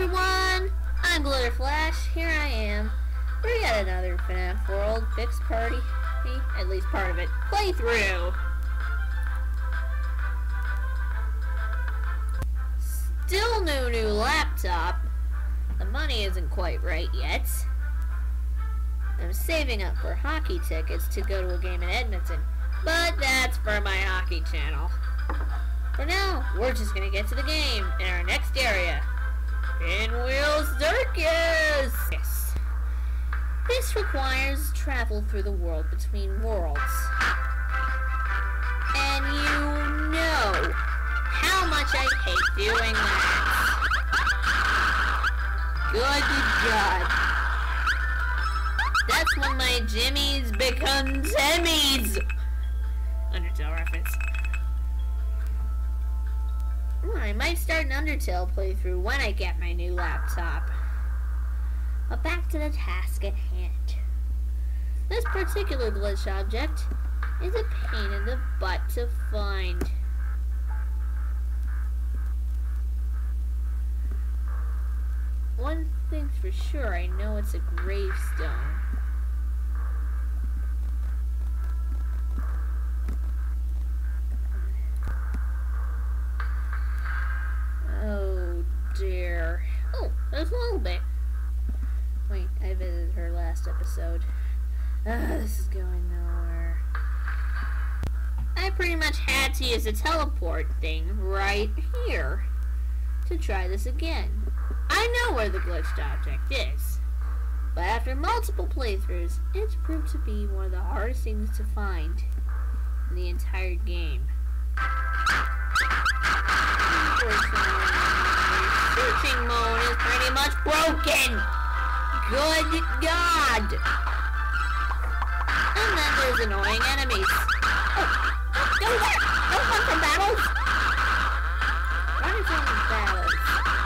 everyone! I'm Glitter Flash. Here I am. Yet another FNAF World Fixed Party, at least part of it, playthrough. Still no new laptop. The money isn't quite right yet. I'm saving up for hockey tickets to go to a game in Edmonton, but that's for my hockey channel. For now, we're just gonna get to the game in our next area. Pinwheel Circus! Yes. This requires travel through the world between worlds. And you know how much I hate doing that. Good God. That's when my Jimmies become Timmys! Undertale reference. Oh, I might start an Undertale playthrough when I get my new laptop. But back to the task at hand. This particular glitch object is a pain in the butt to find. One thing's for sure, I know it's a gravestone. This is going nowhere. I pretty much had to use the teleport thing right here to try this again. I know where the glitched object is, but after multiple playthroughs, it's proved to be one of the hardest things to find in the entire game. searching mode is pretty much broken. Good God. Annoying enemies. Oh, don't do. Don't run from battles. Running from battles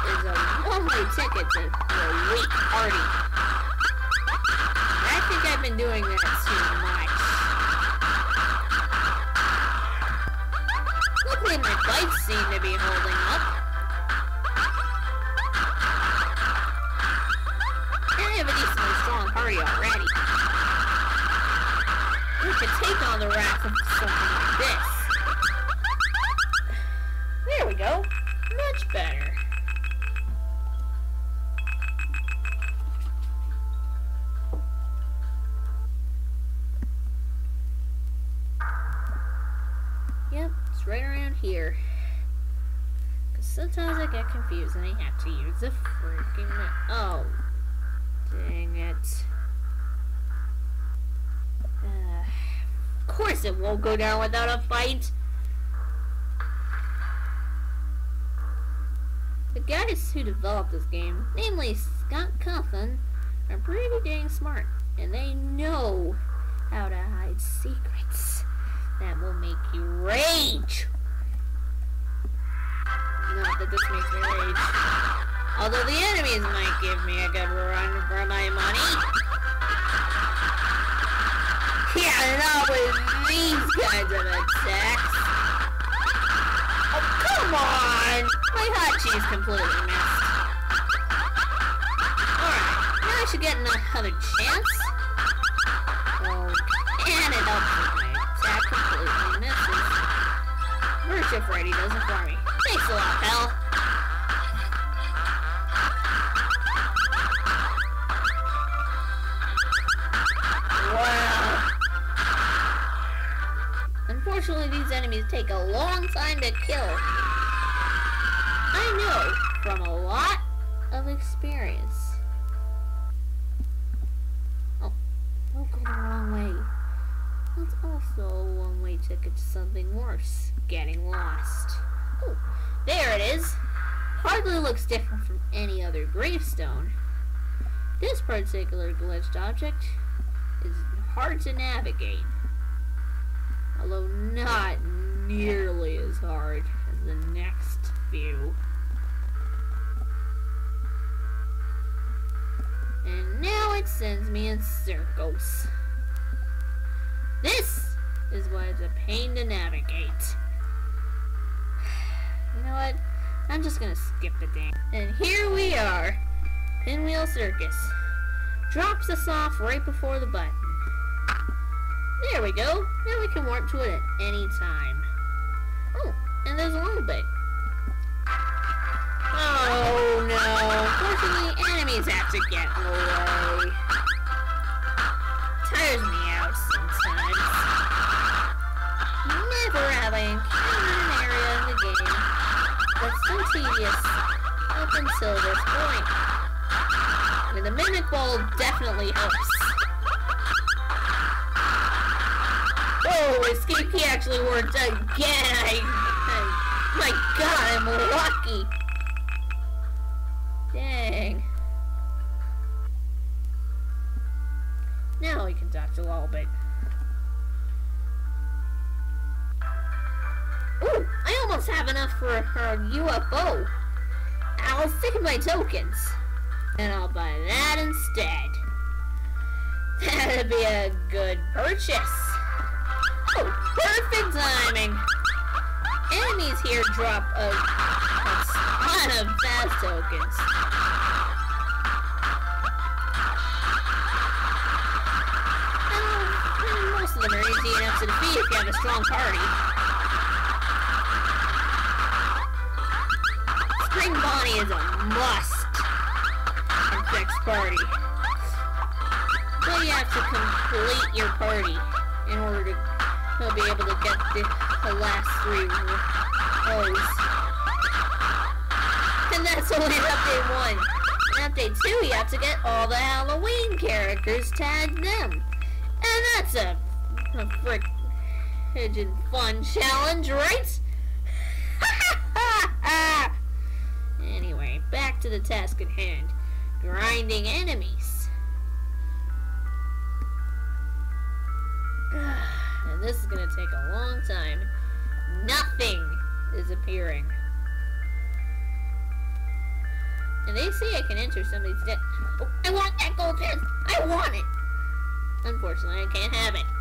is a one-way ticket to a weak party. I think I've been doing that too much. Luckily my bytes seem to be holding up. I have a decently strong party already. We could take on the wrath of something like this. There we go. Much better. Yep, it's right around here. Because sometimes I get confused and I have to use the freaking... Oh. Dang it. Of course it won't go down without a fight. The guys who developed this game, namely Scott Cawthon, are pretty dang smart, and they know how to hide secrets that will make you rage. Not that this makes me rage. Although the enemies might give me a good run for my money. Yeah, not with these kinds of attacks. Oh, come on! My hot cheese completely missed. Alright, now I should get another chance. Oh, and it helps with my attack completely misses. Virtua Freddy does it for me. Thanks a lot, pal. Unfortunately, these enemies take a long time to kill. I know from a lot of experience. Oh, don't go the wrong way. That's also a one-way ticket to something worse. Getting lost. Oh, there it is. Hardly looks different from any other gravestone. This particular glitched object is hard to navigate. Although not nearly as hard as the next few. And now it sends me in circles. This is why it's a pain to navigate. You know what? I'm just gonna skip the thing. And here we are. Pinwheel Circus. Drops us off right before the button. There we go. Now we can warp to it at any time. Oh, and there's a little bit. Oh no. Fortunately, enemies have to get away. Tires me out sometimes. Never have I encountered an area in the game that's so tedious up until this point. I mean, the Mimic Ball definitely helps. Oh, escape key actually worked again. I, I, my God, I'm lucky. Dang. Now we can talk little bit. Ooh, I almost have enough for her UFO. I'll stick in my tokens. And I'll buy that instead. That'd be a good purchase. Perfect timing. Enemies here drop a, a ton of Faz tokens. And most of them are easy enough to defeat if you have a strong party. Spring Bonnie is a must in Fixed Party. So you have to complete your party in order to he'll be able to get the, the last three rows. And that's only update one. In update two, you have to get all the Halloween characters, tag them. And that's a, a frick pigeon fun challenge, right? anyway, back to the task at hand. Grinding enemies. This is gonna take a long time. Nothing is appearing. And they say I can enter somebody's deck. Oh, I want that gold chest! I want it! Unfortunately, I can't have it.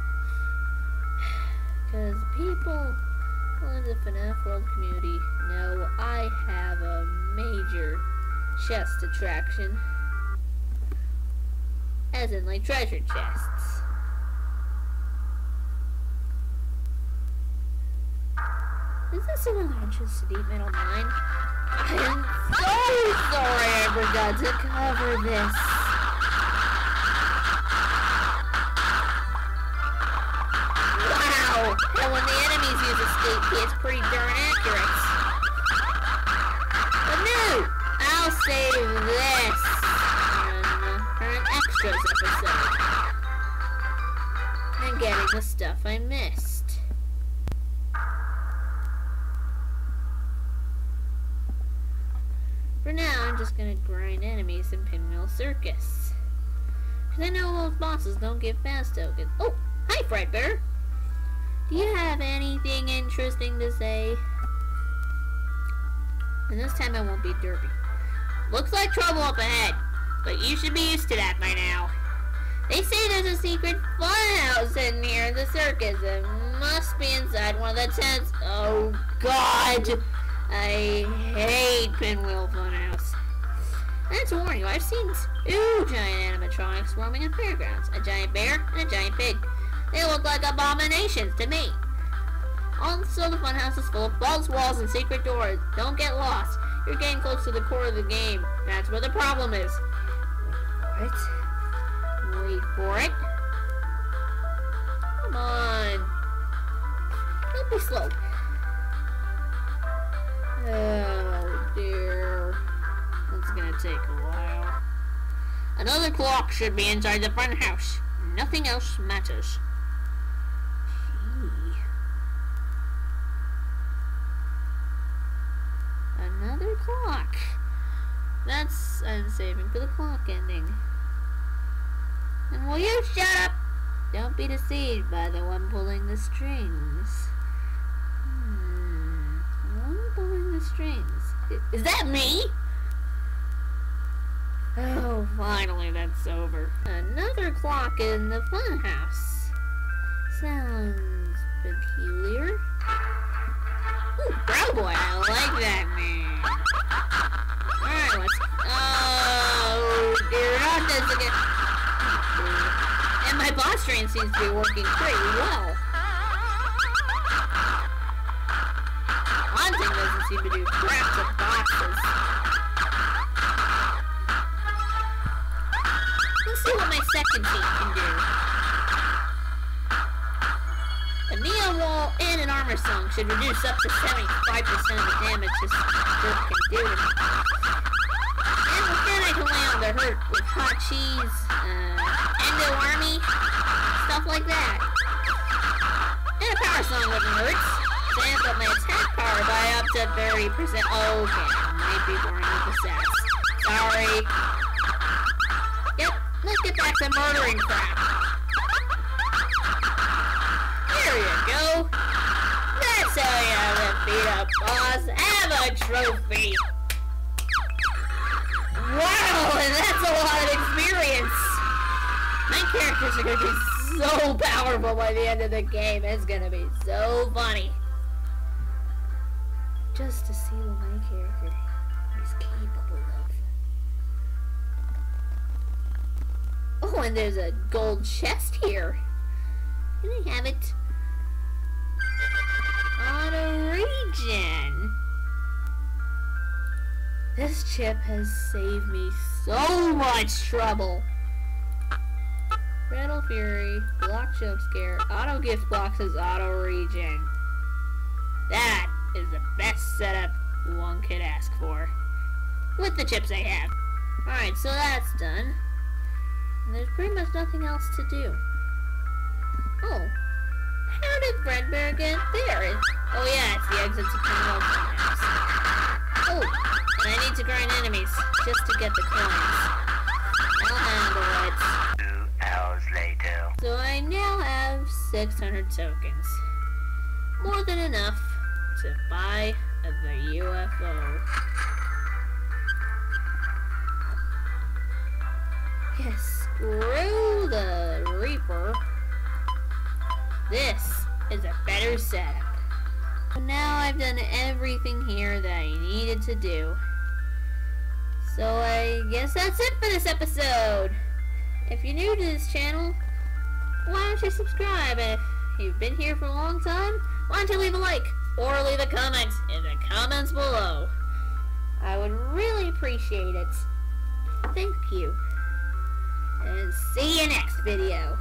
Because people in the FNAF World community know I have a major chest attraction. As in, like, treasure chests. Is this to Deep Metal Mine? I am so sorry I forgot to cover this. Wow! And when the enemies use escape key, it's pretty darn accurate. But no! I'll save this for an extras episode. And getting the stuff I missed. Just gonna grind enemies in Pinwheel Circus. Cause I know those bosses don't give Faz tokens. Oh, hi Fredbear! Do you have anything interesting to say? And this time I won't be derpy. Looks like trouble up ahead, but you should be used to that by now. They say there's a secret funhouse in near the circus. It must be inside one of the tents. Oh god! I hate Pinwheel Funhouse. And to warn you, I've seen two giant animatronics roaming in fairgrounds. A giant bear and a giant pig. They look like abominations to me. Also, the funhouse is full of bugs, walls, and secret doors. Don't get lost. You're getting close to the core of the game. That's where the problem is. Wait for it. Wait for it. Come on. Don't be slow. Another clock should be inside the front house. Nothing else matters. Gee. Another clock. That's I'm saving for the clock ending. And will you shut up? Don't be deceived by the one pulling the strings. Hmm. One pulling the strings. Is that me? Oh, finally that's over. Another clock in the funhouse. Sounds peculiar. Ooh, Brow Boy, I like that name. Alright, let's... Oh, dear, not this again. And my boss train seems to be working pretty well. Haunting doesn't seem to do crap to boxes. See what my second team can do. A Neon Wall and an Armor Song should reduce up to 75% of the damage this group can do. And with that I can lay on the hurt with Hot Cheese, uh, Endo Army, stuff like that. And a Power Song wouldn't hurt. To up my attack power by up to 30%. Okay, might be boring with the stats. Sorry. Get back to murdering crap. There you go. That's how you have beat up boss. Have a trophy. Wow, and that's a lot of experience. My characters are going to be so powerful by the end of the game. It's going to be so funny. Just to see what my character and there's a gold chest here. Can I have it? On a region. This chip has saved me so much trouble. Rattle Fury, Block Jump Scare, Auto Gift as Auto Regen. That is the best setup one could ask for. With the chips I have. Alright, so that's done. And there's pretty much nothing else to do. Oh. How did Fredbear get there? Oh yeah, it's the exit to Criminal House. Oh, and I need to grind enemies just to get the coins. I'll handle it. Two hours later. So I now have 600 tokens. More than enough to buy the UFO. Yes, screw the Reaper. This is a better setup. Now I've done everything here that I needed to do. So I guess that's it for this episode. If you're new to this channel, why don't you subscribe? And if you've been here for a long time, why don't you leave a like or leave a comment in the comments below. I would really appreciate it. Thank you. And see you next video.